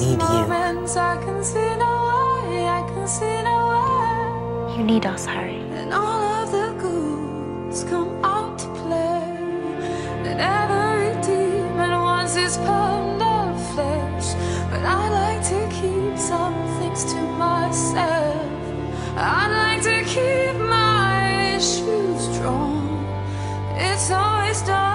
need you. You need us, Harry. And all of the goods come out to play. And every demon wants his pound of flesh. But I like to keep some things to myself. I like to keep my issues strong. It's always done.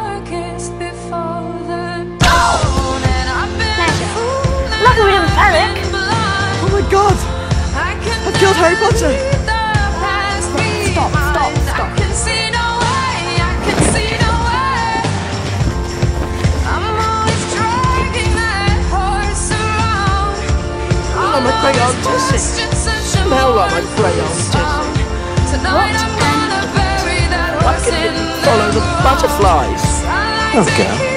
Dragging that horse around. Oh, my crayon Jessie. Smell like my crayon Jessie. Tonight I'm gonna bury that I can in follow the butterflies. I like Oh, girl.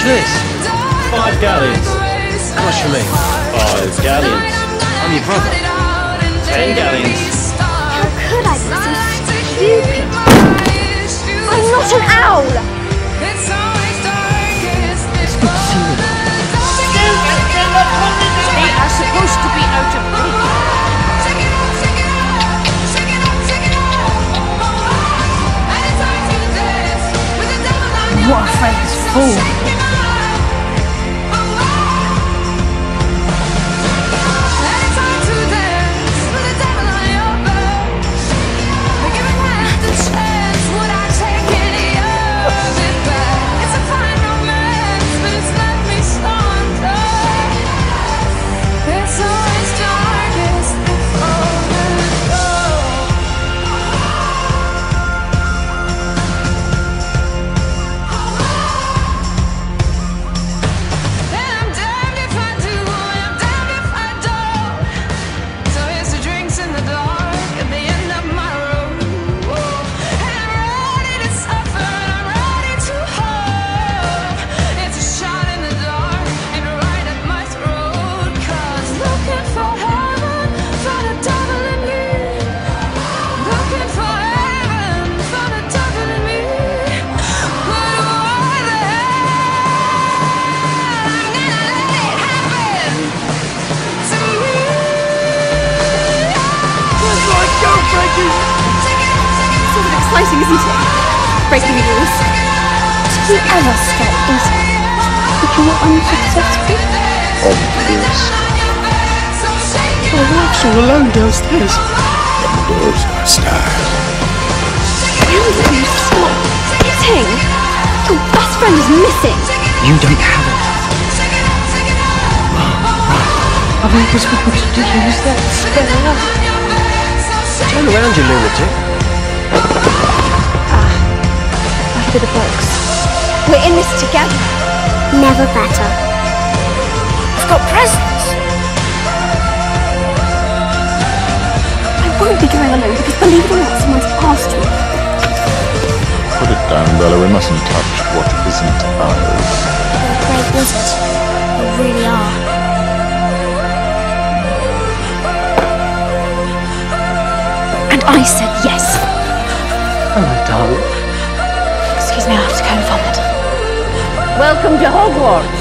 Much for this? Five galleons. How much for me? Five galleons. I'm your brother. Ten galleons. How could I be so stupid? I'm not an owl! It's always darkest before the They are supposed to be out of reach. What a famous fool! Isn't it? Breaking the rules. Did you ever stop eating? But you were unsuccessful? Obvious. My wife's all alone downstairs. Those are style. When will you stop eating? Your best friend is missing. You don't have it. I was going to use that spell. Turn around, you lunatic. After the books. We're in this together. Never better. I've got presents. I won't be going alone because believe it or not, someone's asked me. Put it down, Bella. We mustn't touch what isn't ours. You're a great wizard. You really are. And I said yes. Oh, my darling. Excuse me, I have to go and vomit. Welcome to Hogwarts.